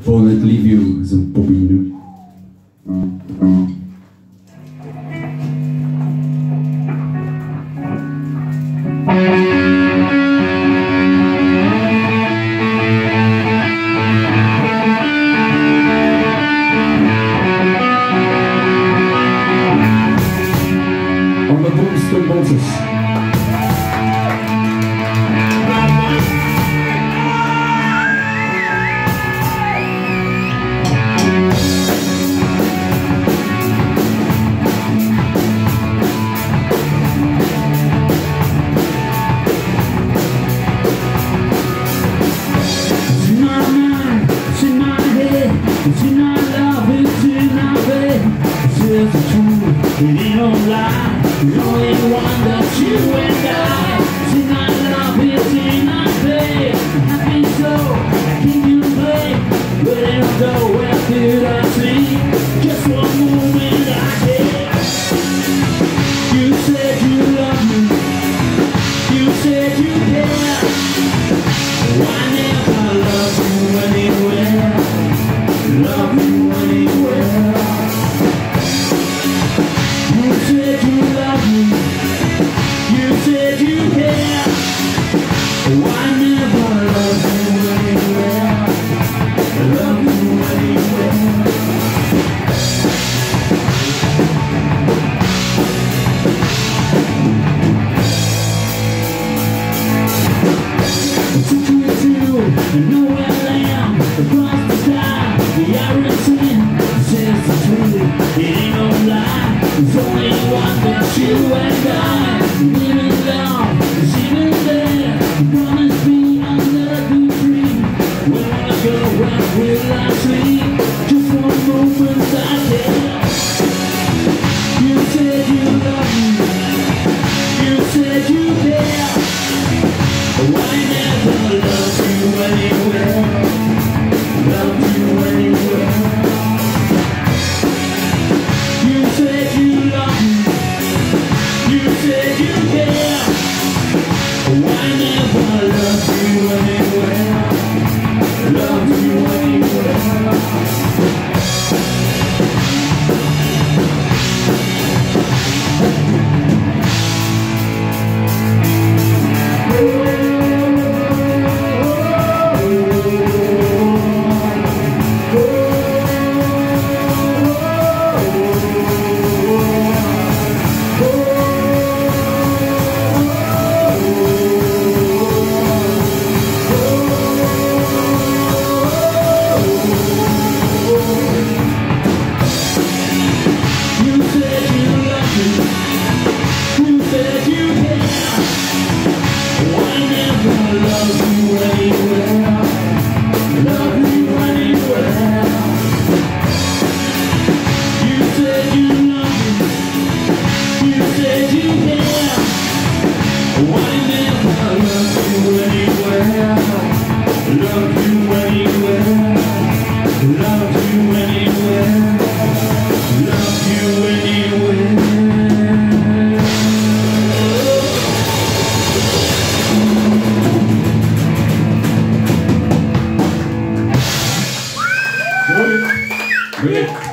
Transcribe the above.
Volgend Liefje is een poppy nu. On the boomstick Moses. Ain't no lie The only one that you and I our love, it's in our bed I think so, keep you play did I go, where did I sleep? Just one moment I You said you love me You said you care I never loved you anywhere love you you and I. Living love even there. You Said you care. I never Brilliant.